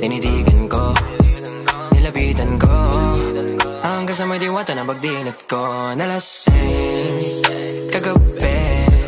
Tinitigan ko Nilapitan ko. Hanggang sa may diwata na pagdinat ko Nalasing.